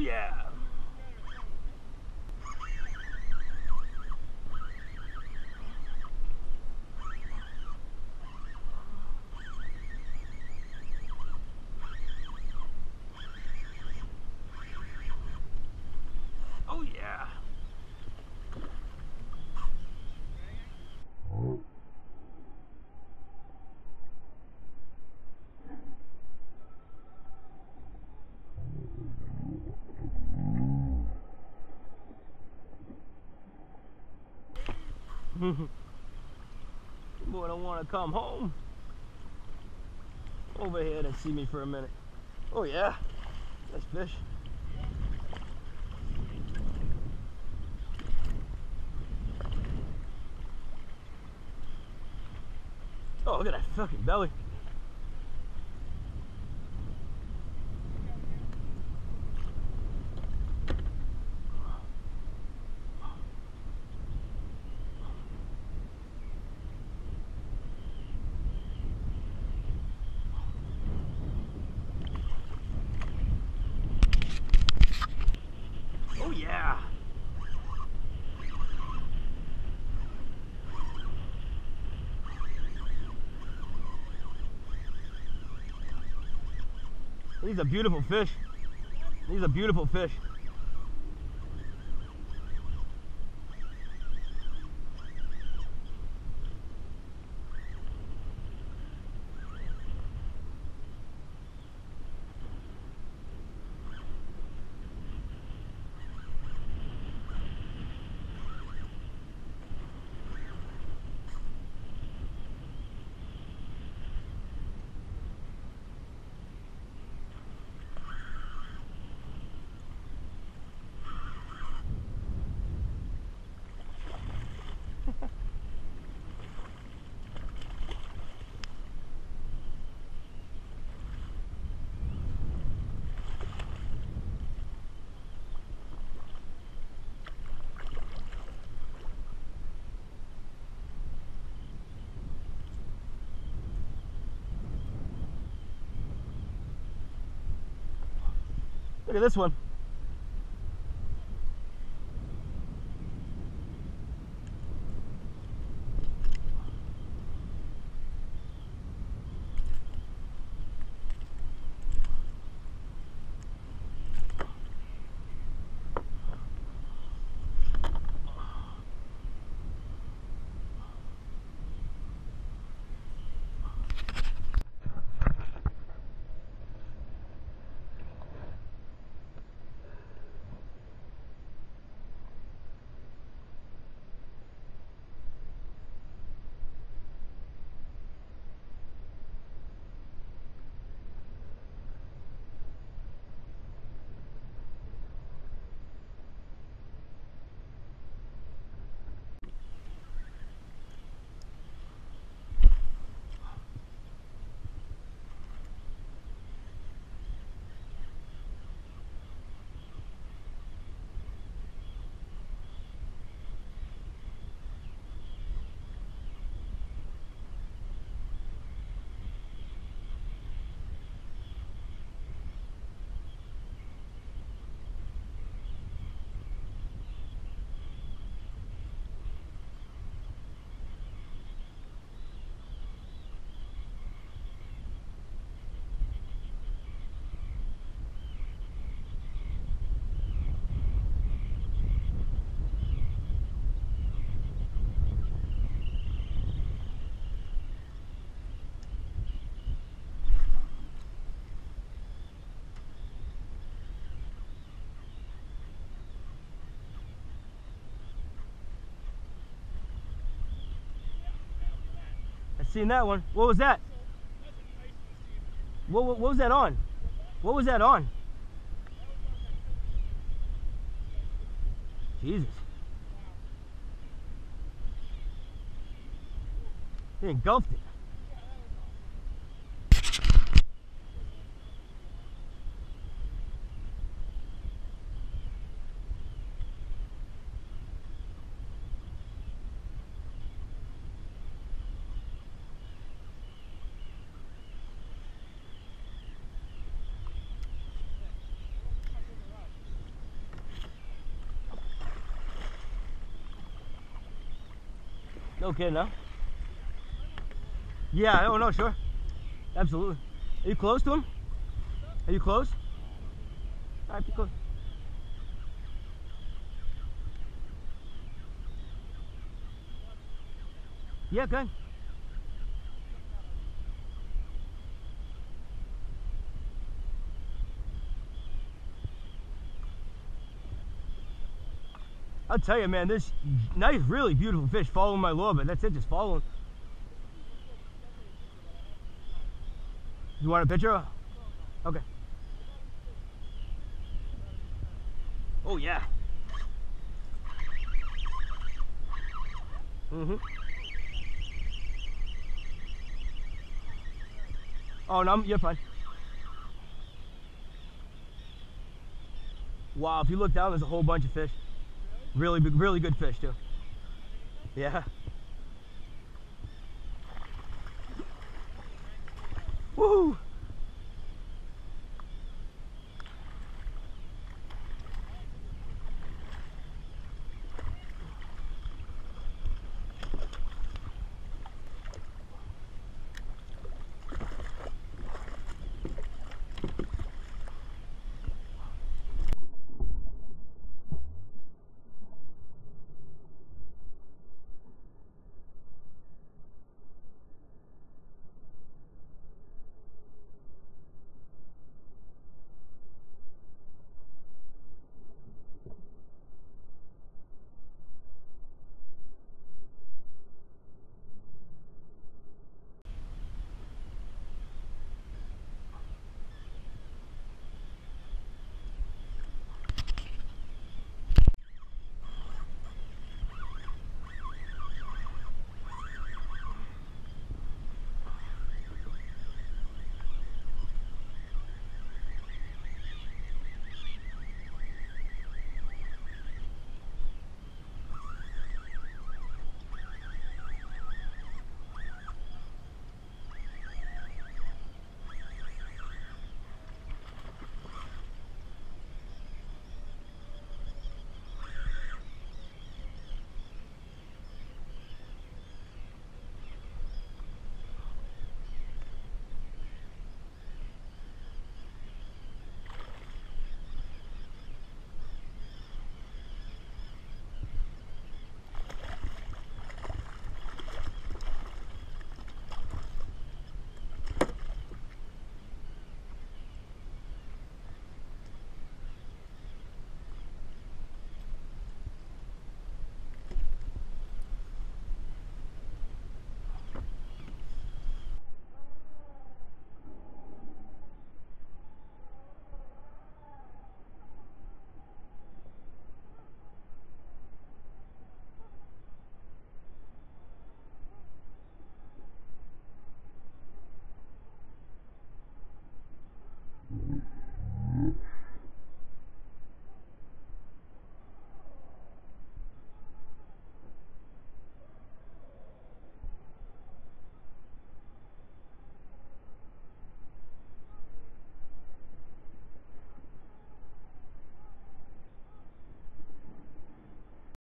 Yeah. Oh yeah. Boy don't want to come home. Over here and see me for a minute. Oh yeah, that's fish. Oh, look at that fucking belly. Oh yeah. These are beautiful fish. These are beautiful fish. Look at this one. Seen that one. What was that? What, what, what was that on? What was that on? Jesus. He engulfed it. Okay, no kidding, huh? Yeah, oh no, sure. Absolutely. Are you close to him? Are you close? Alright, be close. Yeah, good. I'll tell you, man, this nice, really beautiful fish following my lure, but that's it, just following. You want a picture? Okay. Oh, yeah. Mm-hmm. Oh, no, you're fine. Wow, if you look down, there's a whole bunch of fish. Really, big, really good fish too. Yeah. Woohoo!